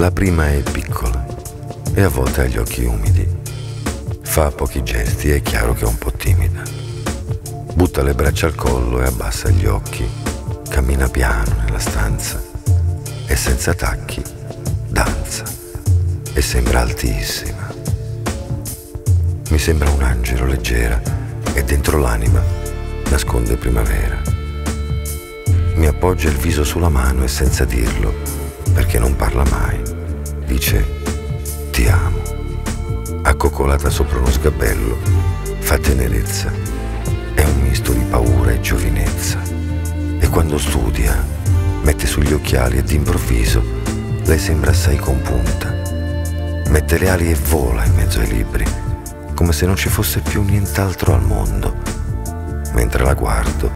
La prima è piccola e a volte ha gli occhi umidi. Fa pochi gesti e è chiaro che è un po' timida. Butta le braccia al collo e abbassa gli occhi. Cammina piano nella stanza e senza tacchi danza e sembra altissima. Mi sembra un angelo leggera e dentro l'anima nasconde primavera. Mi appoggia il viso sulla mano e senza dirlo, perché non parla mai, dice ti amo. Accoccolata sopra uno sgabello, fa tenerezza. È un misto di paura e giovinezza. E quando studia, mette sugli occhiali e d'improvviso lei sembra assai compunta. Mette le ali e vola in mezzo ai libri, come se non ci fosse più nient'altro al mondo. Mentre la guardo,